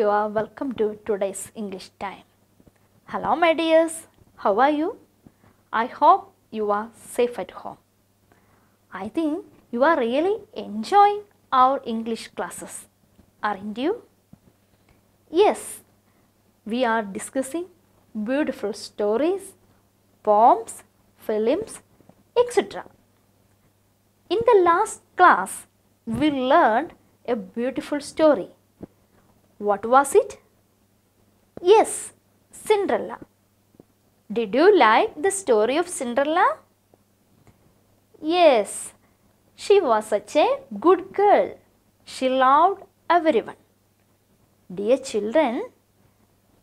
You are welcome to today's English time. Hello, my dears. How are you? I hope you are safe at home. I think you are really enjoying our English classes, aren't you? Yes, we are discussing beautiful stories, poems, films, etc. In the last class, we learned a beautiful story. What was it? Yes, Cinderella. Did you like the story of Cinderella? Yes, she was such a good girl. She loved everyone. Dear children,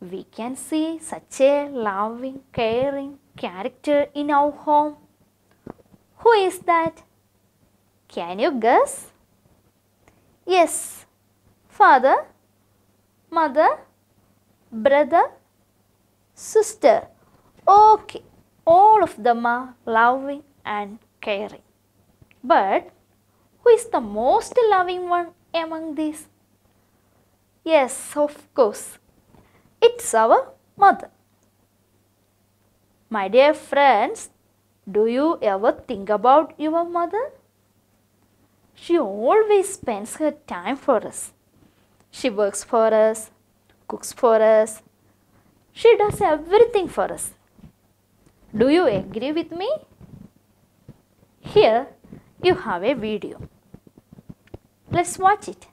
we can see such a loving, caring character in our home. Who is that? Can you guess? Yes, father, mother, brother, sister. Okay, all of them are loving and caring. But who is the most loving one among these? Yes, of course, it's our mother. My dear friends, do you ever think about your mother? She always spends her time for us. She works for us, cooks for us. She does everything for us. Do you agree with me? Here you have a video. Let's watch it.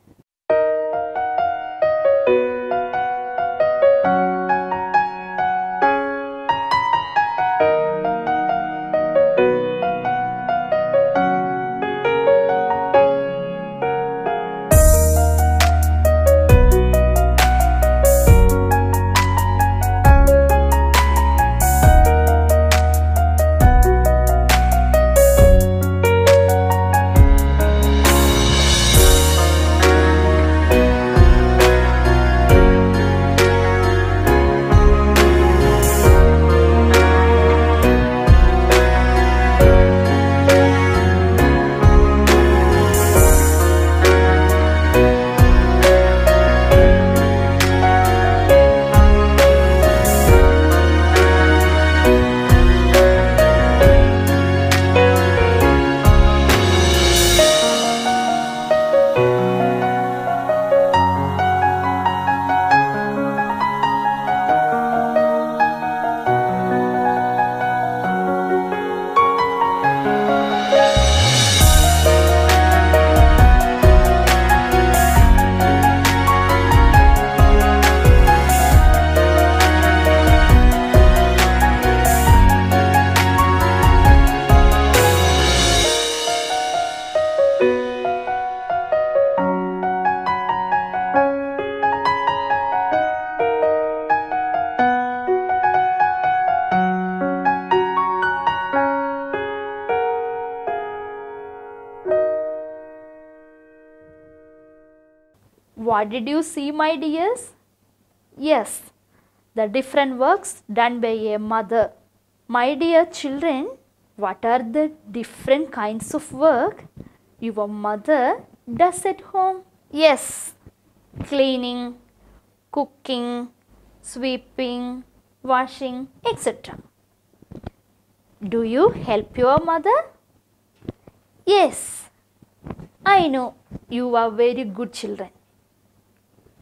What did you see, my dears? Yes, the different works done by a mother. My dear children, what are the different kinds of work your mother does at home? Yes, cleaning, cooking, sweeping, washing, etc. Do you help your mother? Yes, I know you are very good children.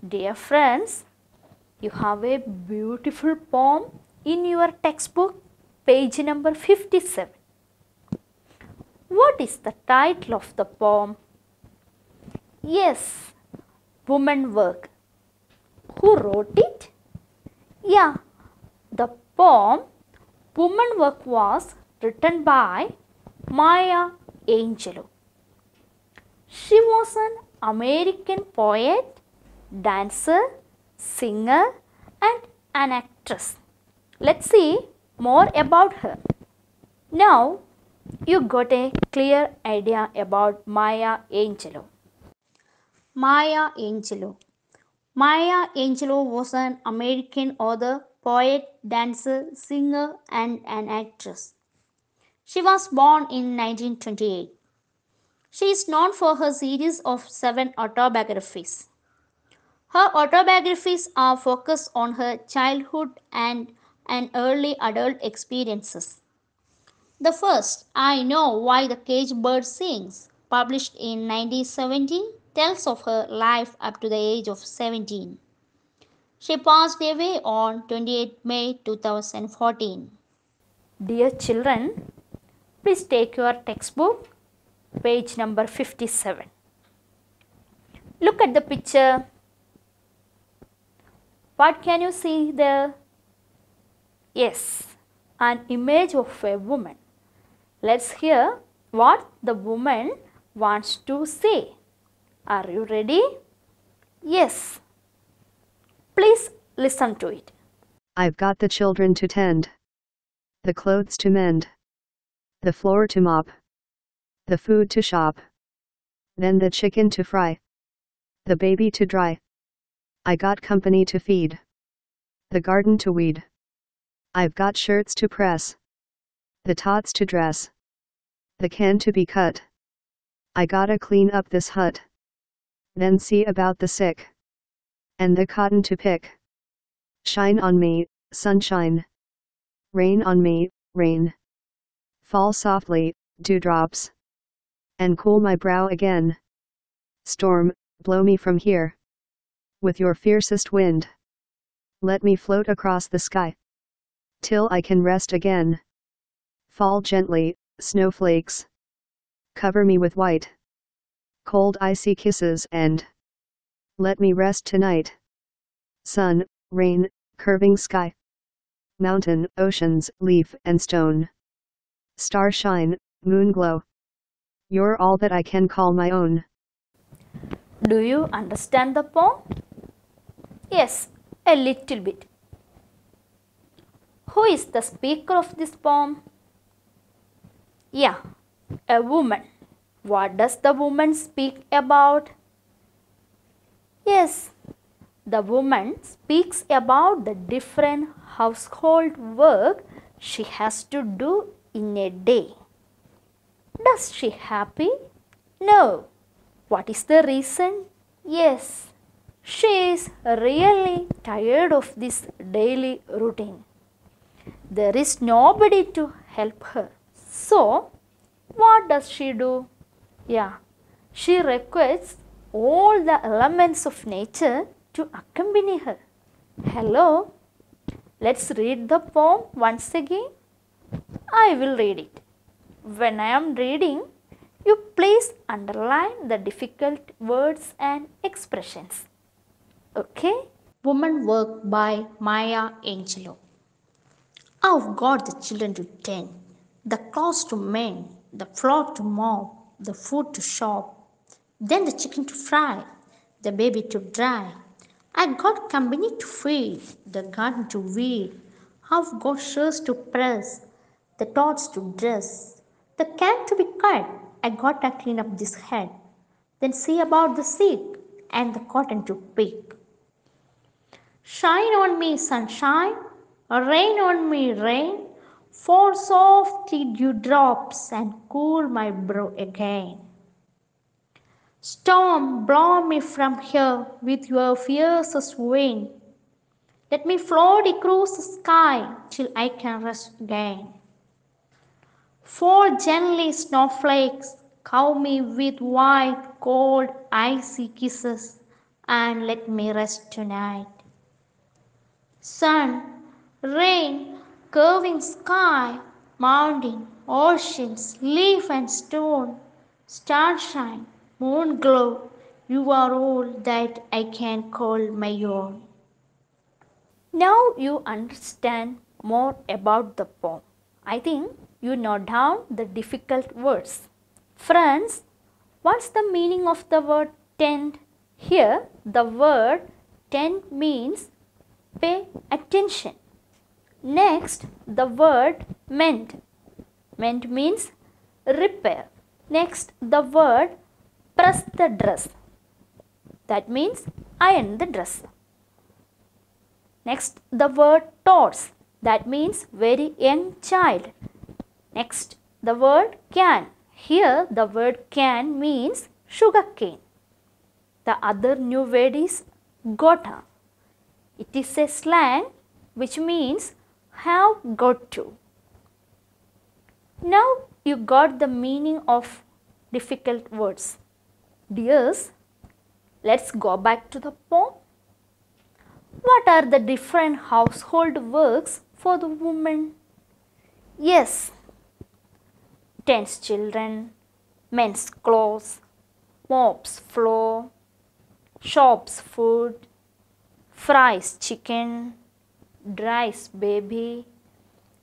Dear friends, you have a beautiful poem in your textbook, page number 57. What is the title of the poem? Yes, Woman Work. Who wrote it? Yeah, the poem Woman Work was written by Maya Angelou. She was an American poet, dancer, singer, and an actress. Let's see more about her. Now, you got a clear idea about Maya Angelou. Maya Angelou. Maya Angelou was an American author, poet, dancer, singer, and an actress. She was born in 1928. She is known for her series of seven autobiographies. Her autobiographies are focused on her childhood and, and early adult experiences. The first, I Know Why the Caged Bird Sings, published in 1970, tells of her life up to the age of 17. She passed away on 28 May 2014. Dear children, please take your textbook, page number 57. Look at the picture. What can you see there? Yes, an image of a woman. Let's hear what the woman wants to say. Are you ready? Yes. Please listen to it. I've got the children to tend, the clothes to mend, the floor to mop, the food to shop, then the chicken to fry, the baby to dry. I got company to feed, the garden to weed. I've got shirts to press, the tots to dress, the can to be cut. I gotta clean up this hut, then see about the sick, and the cotton to pick. Shine on me, sunshine. Rain on me, rain. Fall softly, dewdrops. And cool my brow again. Storm, blow me from here. With your fiercest wind. Let me float across the sky. Till I can rest again. Fall gently, snowflakes. Cover me with white. Cold icy kisses and. Let me rest tonight. Sun, rain, curving sky. Mountain, oceans, leaf and stone. Star shine, moon glow. You're all that I can call my own. Do you understand the poem? Yes, a little bit. Who is the speaker of this poem? Yeah, a woman. What does the woman speak about? Yes, the woman speaks about the different household work she has to do in a day. Does she happy? No. What is the reason? Yes, she is really tired of this daily routine. There is nobody to help her. So, what does she do? Yeah, she requests all the elements of nature to accompany her. Hello, let's read the poem once again. I will read it. When I am reading, you please underline the difficult words and expressions. Okay? Woman Work by Maya Angelou. I've got the children to tend, the clothes to mend, the floor to mop, the food to shop, then the chicken to fry, the baby to dry. I got company to feed, the garden to weed. I've got shirts to press, the tots to dress, the can to be cut. I gotta clean up this head, then see about the sick and the cotton to pick. Shine on me, sunshine, rain on me, rain. Fall softly dewdrops and cool my brow again. Storm, blow me from here with your fiercest wind. Let me float across the sky till I can rest again. Fall gently, snowflakes, cover me with white, cold, icy kisses, and let me rest tonight. Sun, rain, curving sky, mountain, oceans, leaf and stone, starshine, moon glow, you are all that I can call my own. Now you understand more about the poem. I think you note down the difficult words. Friends, what's the meaning of the word tend? Here, the word tend means pay attention. Next, the word mend. Mend means repair. Next, the word press the dress. That means iron the dress. Next, the word tots. That means very young child. Next, the word can. Here, the word can means sugar cane. The other new word is Gota. It is a slang which means have got to. Now you got the meaning of difficult words. Dears, let's go back to the poem. What are the different household works for the woman? Yes, tends children, mends clothes, mops floor, shops food, fries chicken, dries baby,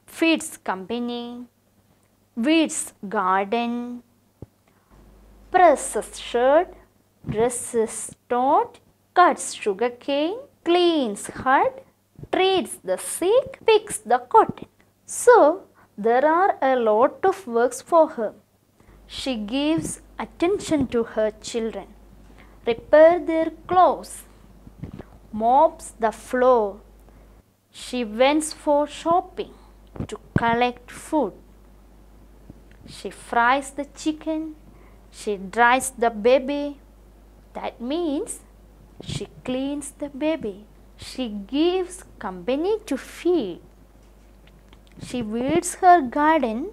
feeds company, weeds garden, presses shirt, dresses toad, cuts sugarcane, cleans hut, treats the sick, picks the cotton. So, there are a lot of works for her. She gives attention to her children, repair their clothes, mops the floor. She went for shopping to collect food. She fries the chicken. She dries the baby. That means she cleans the baby. She gives company to feed. She weeds her garden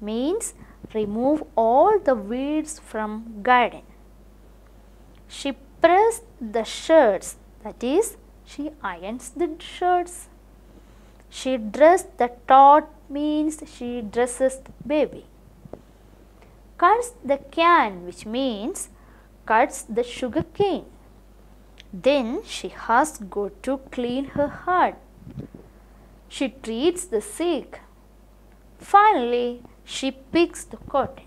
means remove all the weeds from garden. She pressed the shirts that is she irons the shirts. She dressed the tot means she dresses the baby. Cuts the can which means cuts the sugar cane. Then she has go to clean her heart. She treats the sick. Finally, she picks the cotton.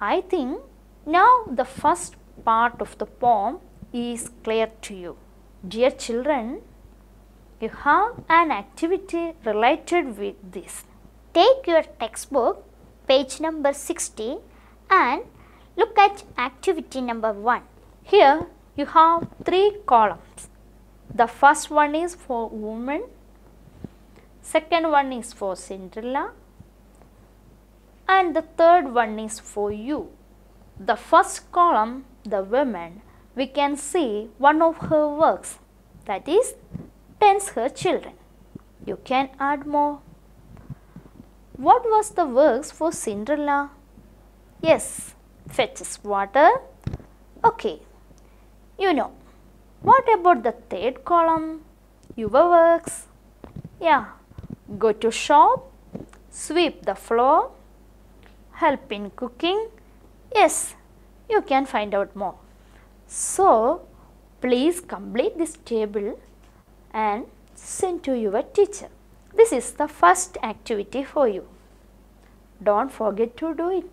I think now the first part of the poem is clear to you. Dear children, you have an activity related with this. Take your textbook, page number 60, and look at activity number 1. Here you have three columns. The first one is for women, second one is for Cinderella, and the third one is for you. The first column, the women, we can see one of her works that is tends her children. You can add more. What was the works for Cinderella? Yes, fetches water. Okay, you know. What about the third column? Your works. Yeah, go to shop, sweep the floor, help in cooking. Yes, you can find out more. So, please complete this table and send to your teacher. This is the first activity for you. Don't forget to do it.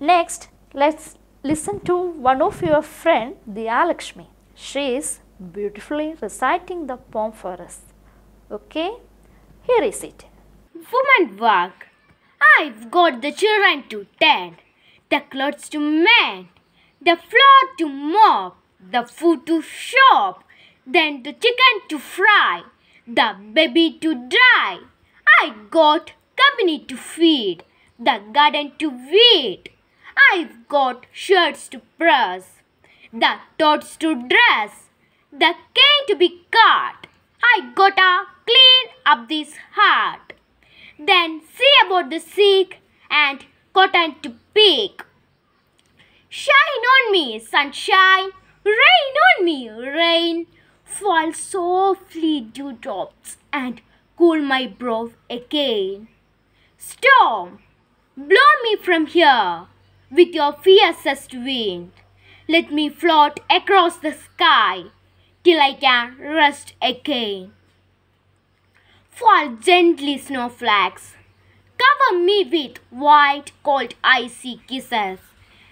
Next, let's listen to one of your friend, Diya Lakshmi. She is beautifully reciting the poem for us. Okay, here is it. Woman work. I've got the children to tend, the clothes to mend, the floor to mop, the food to shop, then the chicken to fry, the baby to dry. I got company to feed, the garden to weed. I've got shirts to press, the tots to dress, the cane to be cut. I gotta clean up this hut. Then see about the sick and cotton to pick. Shine on me, sunshine, rain on me, rain. Fall softly dewdrops and cool my brow again. Storm, blow me from here with your fiercest wind. Let me float across the sky till I can rest again. Fall gently, snowflakes. Cover me with white, cold, icy kisses,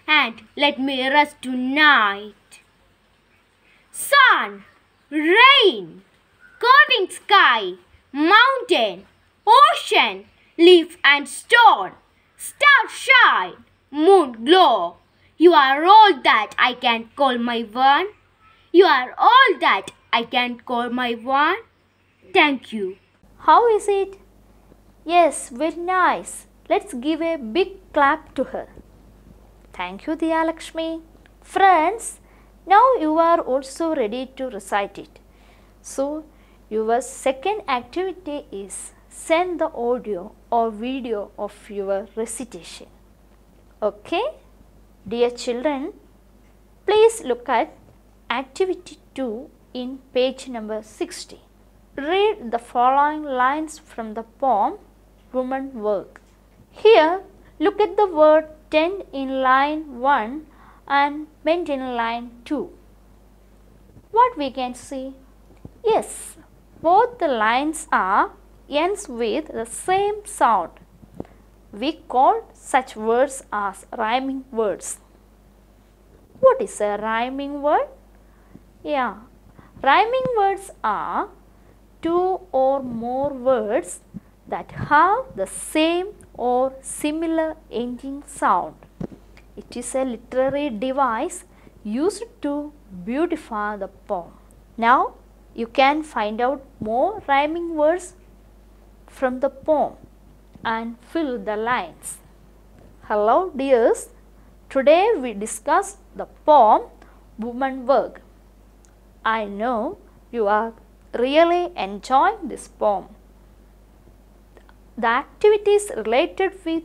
and let me rest tonight. Sun, rain, curving sky, mountain, ocean, leaf and stone, star shine, moon glow. You are all that I can call my one. You are all that I can call my one. Thank you. How is it? Yes, very nice. Let's give a big clap to her. Thank you, Diya Lakshmi. Friends, Now you are also ready to recite it. So, your second activity is send the audio or video of your recitation. Okay? Dear children, please look at activity 2 in page number 60. Read the following lines from the poem Woman Work. Here, look at the word tend in line 1 and mend in line 2. What we can see? Yes, both the lines are ends with the same sound. We call such words as rhyming words. What is a rhyming word? Yeah, rhyming words are two or more words that have the same or similar ending sound. It is a literary device used to beautify the poem. Now you can find out more rhyming words from the poem and fill the lines. Hello dears, today we discussed the poem Woman Work. I know you are really enjoying this poem. The activities related with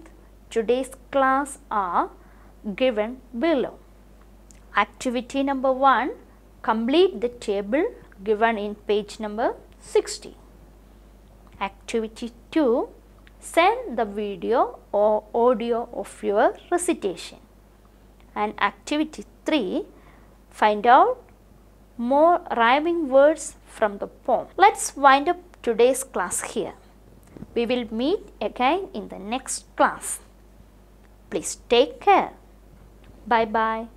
today's class are given below. Activity number 1 Complete the table given in page number 60. Activity 2 Send the video or audio of your recitation. And activity 3 Find out more rhyming words from the poem. Let's wind up today's class here. We will meet again in the next class. Please take care. 拜拜。